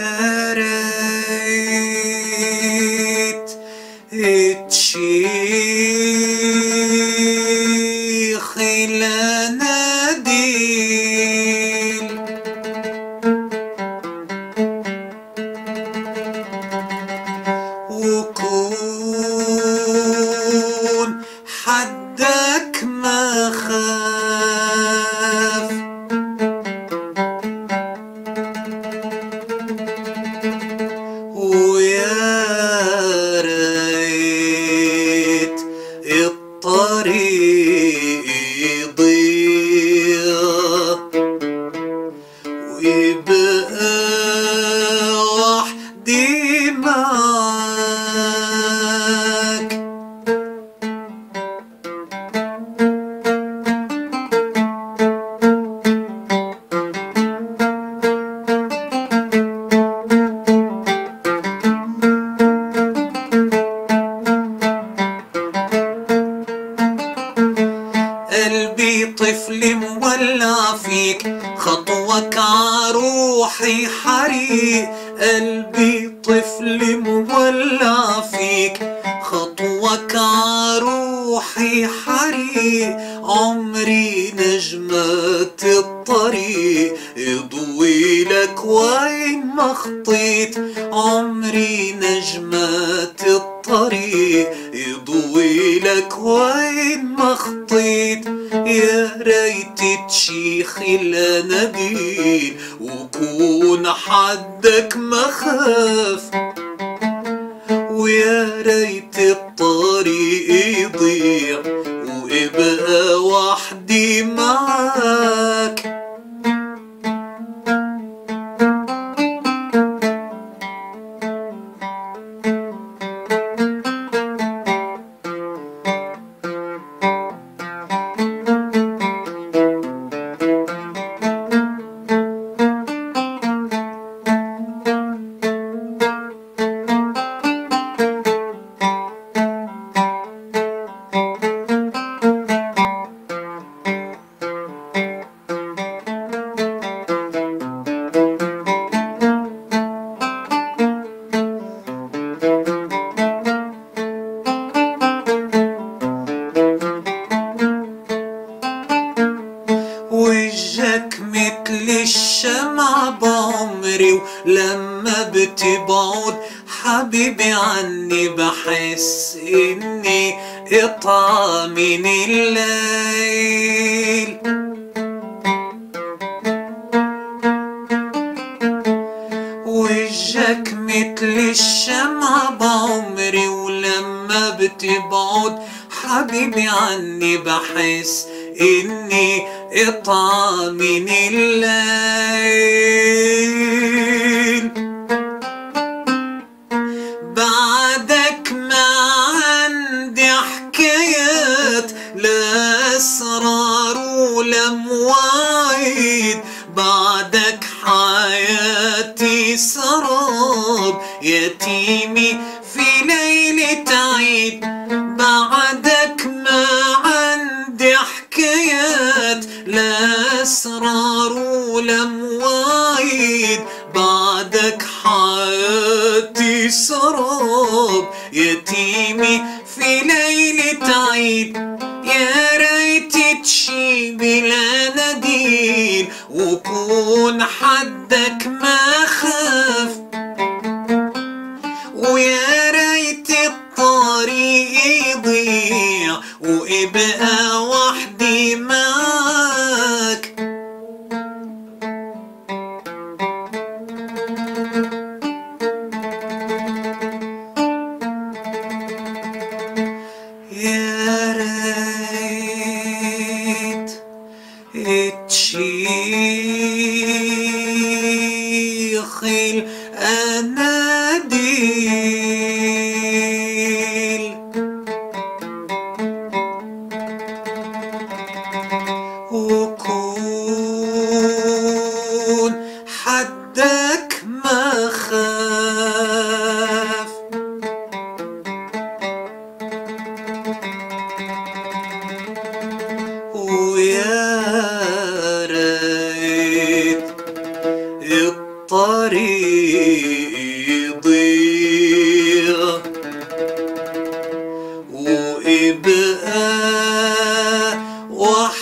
يا الطريق عروحي حريق قلبي طفل مولع فيك. خطوك عروحي حريق عمري نجمة الطريق. يضوي لك وين ما خطيت عمري نجمة الطريق. يضوي لك وين ما خطيت يا ريت تشيخ الاناجيل وكون حدك ما خاف ويا ريت الطريق يضيع بعمري ولما بتبعد حبيبي عني بحس إني قطعة من الليل. وجهك مثل الشمع بعمري ولما بتبعد حبيبي عني بحس إني قطعة من الليل. بعدك ما عندي حكايات لا اسرار ولا مواعيد. بعدك حياتي سراب يتيمي ولا مواعيد بعدك حياتي سراب. يتيمي في ليلة عيد يا ريت تشي بلا نديل وكون حدك ما خاف ويا ريت الطريق يضيع. وإبقى الخيل أناديل وكون حدك ما خاف. ويا حبيبي آه، وحبيبي.